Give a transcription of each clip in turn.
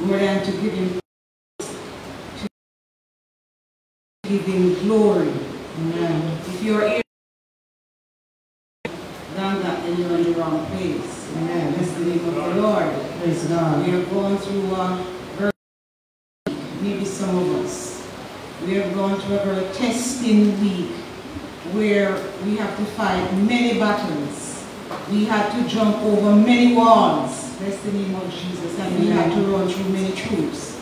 more than to give him to give him glory. Amen. If you're here than that, then you're in the wrong place. Amen. That's the name of the Lord. Praise God. We are going through a very, maybe some of us, we have gone through a very testing week where we have to fight many battles. We had to jump over many walls. That's the name of Jesus. And we had to run through many troops.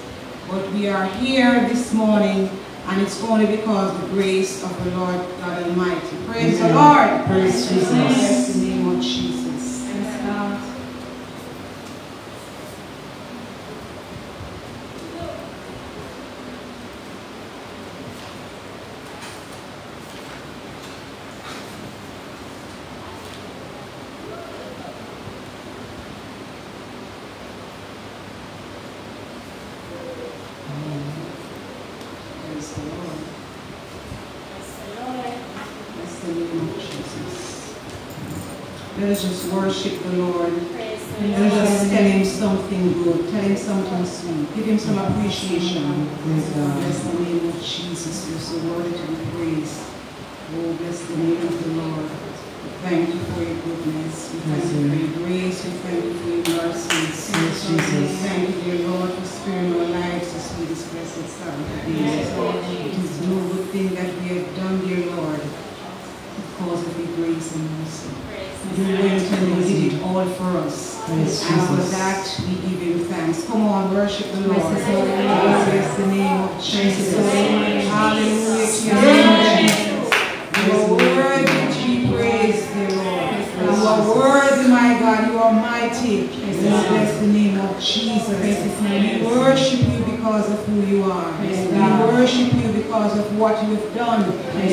But we are here this morning and it's only because of the grace of the Lord God Almighty. Praise the Lord. Praise Jesus. Bless the name of Jesus. Praise God. Praise the Lord. Bless the name of Jesus. Let us just worship the Lord. Let us just tell him something good. Tell him something sweet. Give him some appreciation. Praise God. Bless the name of Jesus. You're so worthy to be praised. Oh, bless the name of the Lord. We Thank you for your goodness. We thank you for your grace. We thank you for your mercies. Yes, We Jesus. thank you, dear Lord, for sparing our lives to see this blessed Sabbath day. It is no good thing that we have done, dear Lord, because of your grace and mercy. You went and you did it all for us. Praise And for that, we give him thanks. Come on, worship the Lord. Bless his holy name. Bless the name of Jesus. his holy name. Hallelujah to your name, Jesus. You are worthy to be praised, dear Lord. You are worthy, my God. You are mighty. Bless the name of Jesus. We worship you because of who you are. Praise We worship you because of what you've done,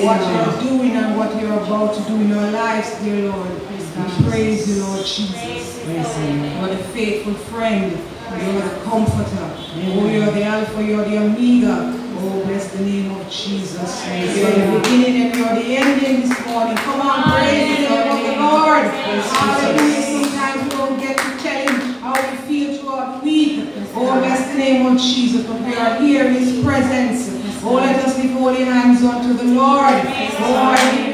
what you're doing, and what you're about to do in our lives, dear Lord. We praise you, Lord Jesus. You are the faithful friend. You are the comforter. Oh, you are the Alpha, you are the Omega. Oh, bless the name of Jesus. You are the beginning and you are the ending this morning. Come on, praise the the Lord. Hallelujah. Sometimes don't get to tell him how we feel throughout the week. Oh, bless the name of Jesus. But we are here in his presence. Oh, let us lift holy hands unto the Lord. Oh,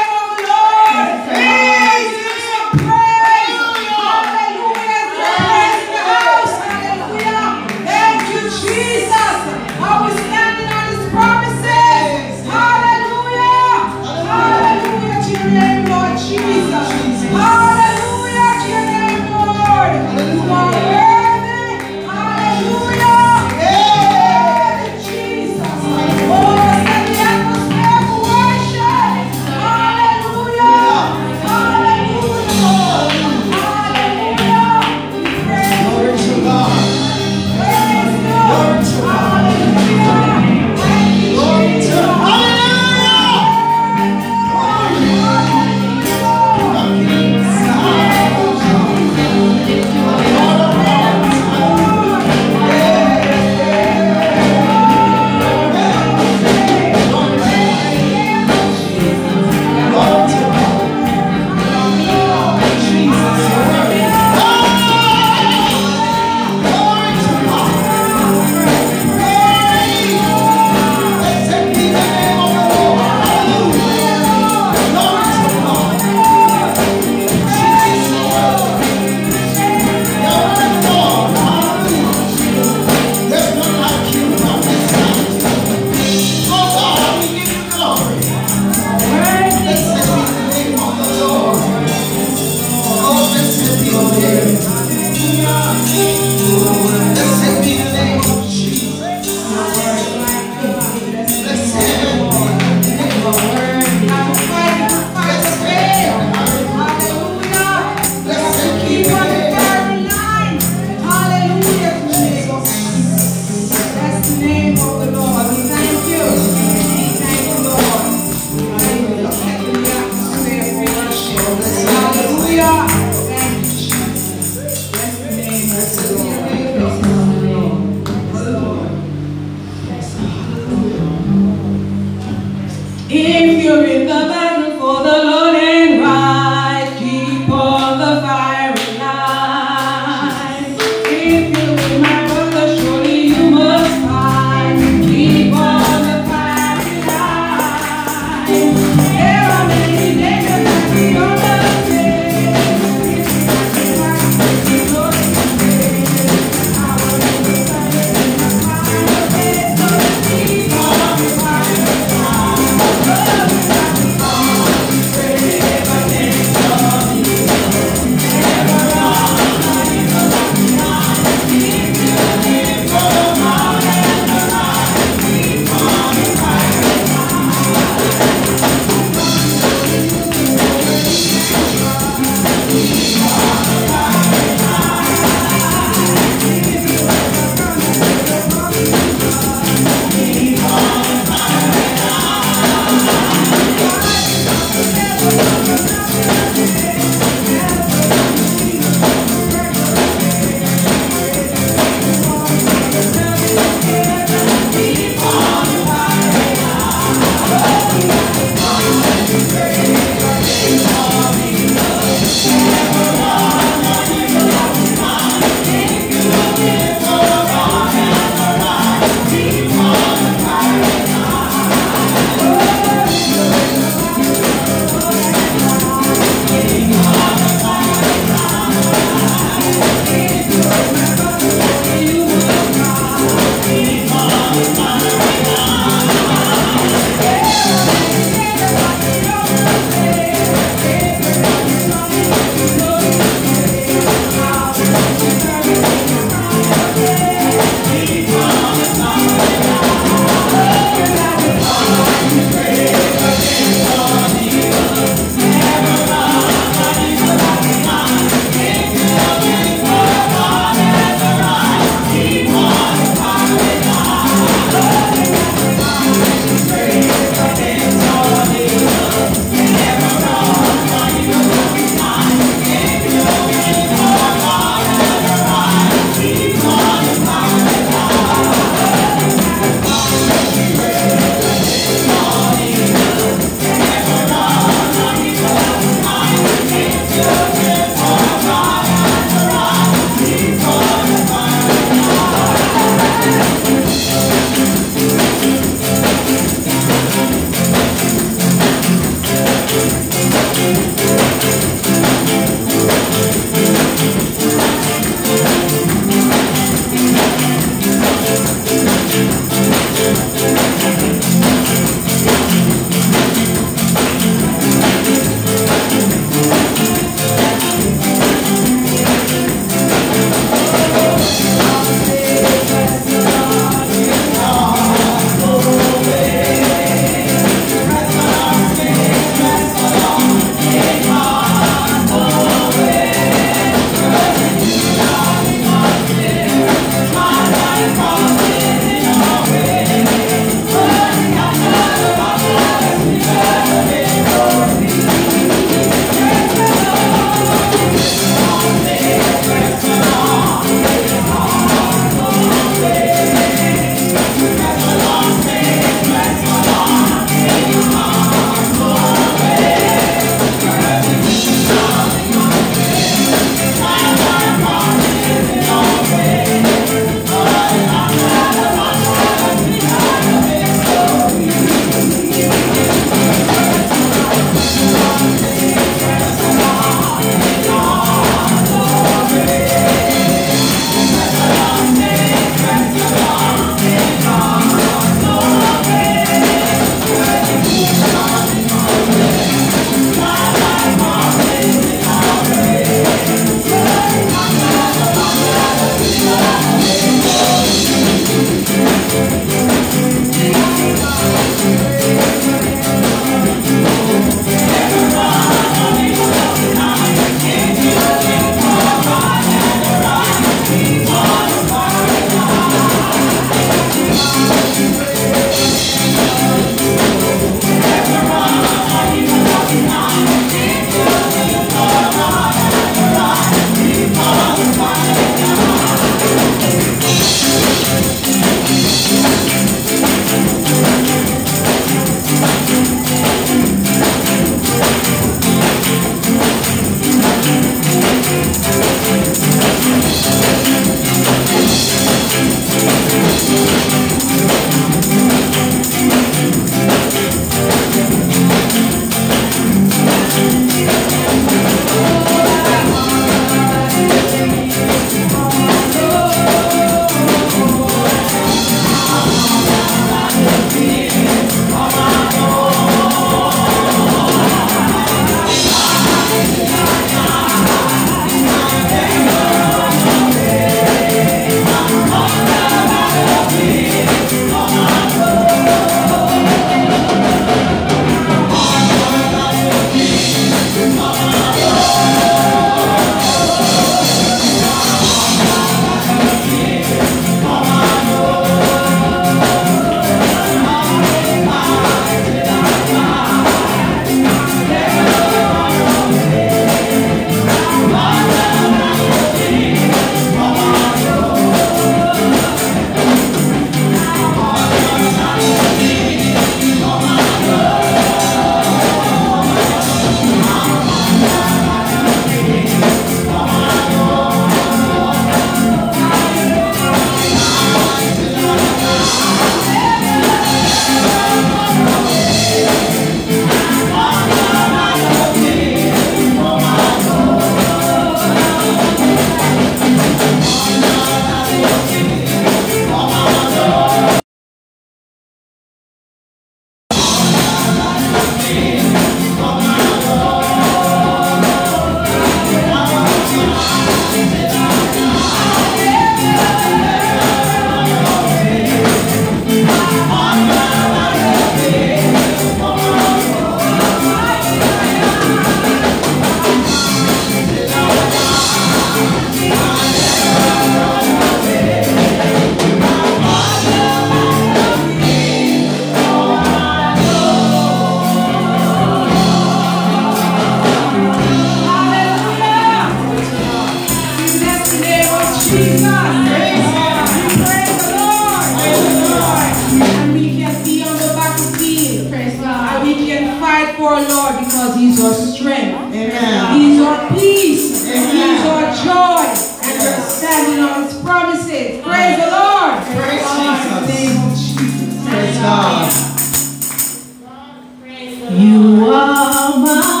You are my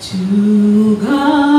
To God